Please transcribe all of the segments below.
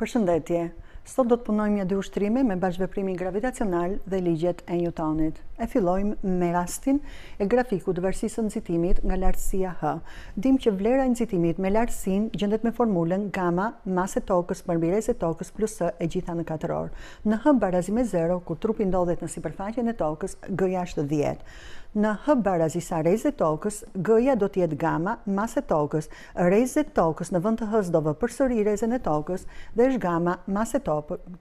Përshëndetje! Sot do të punojmë nja dy ushtrime me bashkëveprimin gravitacional dhe ligjet e Njutonit. E fillojmë me rastin e grafikut të varësisë së nxitimit nga lartësia h. Dimë që vlera e nxitimit me lartësinë gjendet me formulën gama masë e Tokës përmbi rreze e Tokës plus h e gjitha në katëror. Në h barazi me zero, kur trupi ndodhet në sipërfaqen e Tokës, g-ja është dhjetë. Në h barazi sa rreze e Tokës, g-ja do të jetë gama masë e Tokës, Rreze e tokës në vend të hës do vë përsëri rrezen e tokës dhe është gama masë e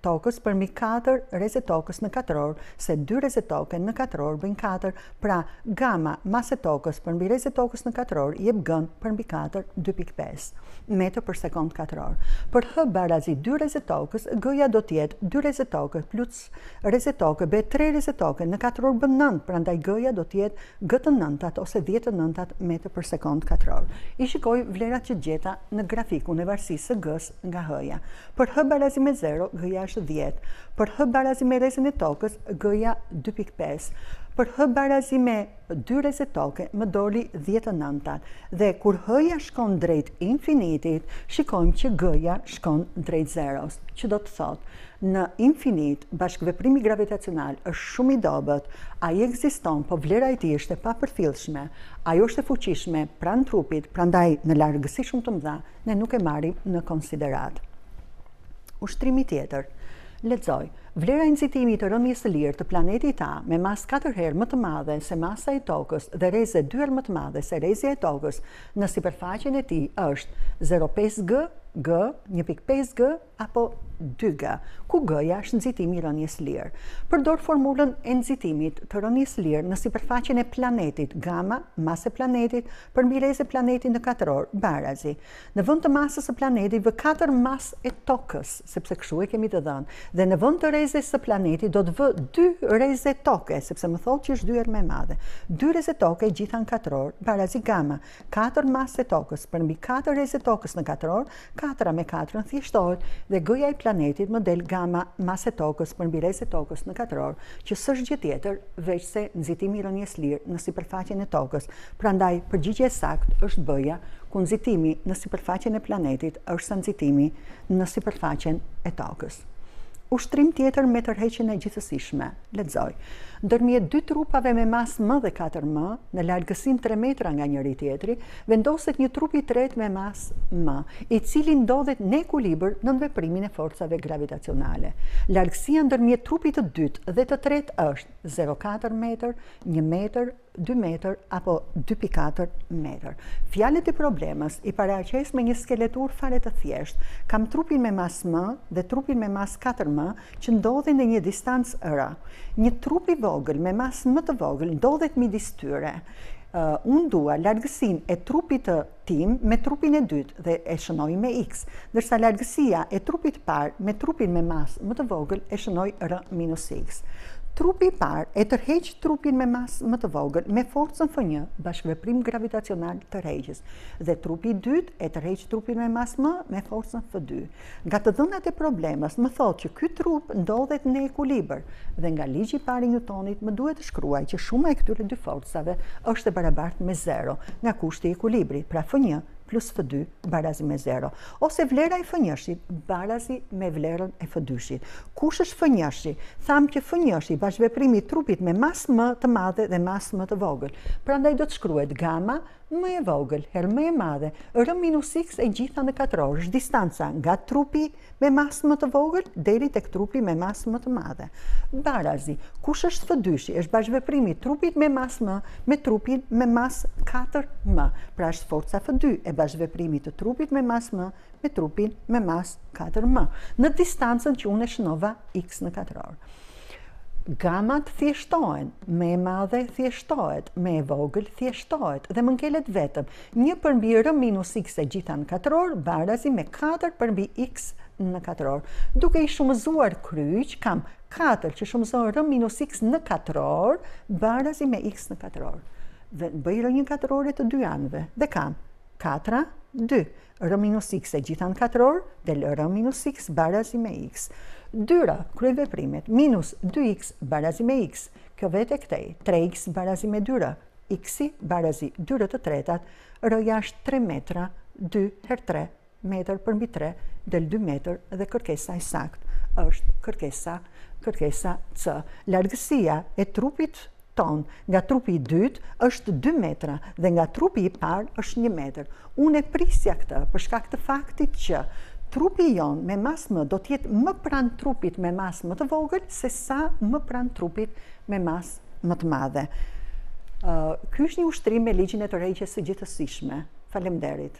tokës përmbi katër rreze tokës në katror se dy rreze toke në katror bëjnë katër pra gama masë e tokës përmbi rreze tokës në katror jep gën përmbi katër dy pikë pesë metër për sekond katror për hë barazi dy rreze tokës gëja do të jetë dy rreze toke plus rreze toke bëhet tre rreze toke, në katror bën nëntë, prandaj G-ja do të jetë G të nëntat ose dhjetë të nëntat metër për sekond katror. I shikoj vlerat që gjeta në grafikun e varësisë së G-së nga H-ja. Për H barazi me zero, G-ja është dhjetë. Për H barazi me rrezen e tokës, G-ja dy pikë pesë. Për H barazi me dy rreze toke, më doli dhjetë të nëntat. Dhe kur H-ja shkon drejt infinitit, shikojmë që G-ja shkon drejt zeros. Që do të thotë, Në infinit, bashkëveprimi gravitacional është shumë i dobët, ai ekziston, po vlera e tij është e papërfillshme. Ajo është e fuqishme pranë trupit, prandaj në largësi shumë të mëdha ne nuk e marrim në konsideratë. Ushtrimi tjetër. Lexoj, Vlera e nxitimit të rënies së lirë te planeti Ta me masë katër herë më të madhe se masa e Tokës dhe rreze dy herë më të madhe se rrezja e Tokës në sipërfaqen e tij është zero pesë g, g, një pikë pesë g, apo dy gë, ku gëja është nxitimi i rënies së lirë. Përdor formulën e nxitimit të rënies së lirë në sipërfaqen e planetit, gama, masë e planetit, përmbi rreze e planetit në katror, barazi. Në vend të masës së planetit vë katër masë e Tokës, sepse kështu e kemi të dhënë, dhe në vend të rrezes së planetit do të vë dy rreze Toke, sepse më thotë që është dy herë më e madhe. Dy rreze Toke e gjitha në katror, barazi gama, katër masë e Tokës, përmbi katër rreze Tokës në katror, Katra me katrën thjeshtohet dhe gëja e planetit më del gama masë e tokës përmbi rreze tokës në katror që s'është gjë tjetër veçse nxitimi i rënies së lirë në sipërfaqen e tokës prandaj përgjigja e saktë është bëja ku nxitimi në sipërfaqen e planetit është sa nxitimi në sipërfaqen e tokës Ushtrim tjetër me tërheqjen e gjithësishme. Lexoj. Ndërmjet dy trupave me masë më dhe katër më, në largësinë tre metra nga njëri tjetri, vendoset një trup i tretë me masë M, i cili ndodhet në ekuilibër nën veprimin e forcave gravitacionale. Largësia ndërmjet trupit të dytë dhe të tretë është zero pikë katër metër, një metër, dy metër apo dy pikë katër metër. Fjalët e problemës i paraqes me një skeleturë fare të thjeshtë, Kam trupin me masë M dhe trupin me masë katër M, që ndodhen në një distancë R. Një trup i vogël me masë M të vogël ndodhet midis tyre. Unë dua largësinë e trupit tim me trupin e dytë dhe e shënoj me X, ndërsa largësia e trupit të parë me trupin me masë M të vogël e shënoj R minus X. Trupi i parë e tërheq trupin me masë M të vogël me forcën F një, bashkëveprim gravitacional tërheqës, dhe trupi i dytë e tërheq trupin me masë M me forcën F dy. Nga të dhënat e problemës më thotë që ky trup ndodhet në ekuilibër dhe nga ligji i parë i Njutonit më duhet të shkruaj që shuma e këtyre dy forcave është e barabartë me zero nga kushti i ekuilibrit, pra F-një plus F-dy barazi me zero. Ose vlera e F-njëshit barazi me vlerën e F-dyshit. Kush është F-njëshi? Thamë që F-një është bashkëveprimi i trupit me masë M të madhe dhe masë M të vogël. Prandaj do të shkruhet gama M e vogël, herë M e madhe, R minus X e gjitha në katror, është distanca nga trupi me masë M të vogël deri tek trupi me masë M të madhe. Barazi, kush është F-dyshi? Është bashkëveprimi i trupit me masë M me trupin me masë 4 M. Pra është forca F2 e bashkëveprimit të trupit me masë M me trupin me masë 4 M, në distancën që unë e shënova x në katror. Gamat thjeshtohen, M-ja e madhe thjeshtohet, M-ja e vogël thjeshtohet dhe më ngelet vetëm një përmbi r minus x e gjitha në katror, barazi me 4 përmbi x në katror. Duke i shumëzuar kryq, kam 4 që shumëzon r minus x në katror, barazi me x në katror. Dhe bëj rrënjë katrore të dy anëve, dhe kam 4, 2, R minus X e gjitha në katror, del R minus X barazi me X. Dy R, kryej veprimet, minus dy X barazi me X, kjo vete këtej, tre X barazi me dy R, X-i barazi dy R të tretat, R-ja është tre metra, dy herë tre, metër përmbi tre, del dy metër dhe kërkesa e saktë është kërkesa, kërkesa C. Largësia e trupit tonë, nga trupi i dytë është dy metra dhe nga trupi i parë është një metër. Unë e prisja këtë për shkak të faktit që trupi jonë me masë më do të jetë më pranë trupit me masë më të vogël se sa më pranë trupit me masë më të madhe. Ky është një ushtrim me ligjin e tërheqjes së gjithësishme. Faleminderit.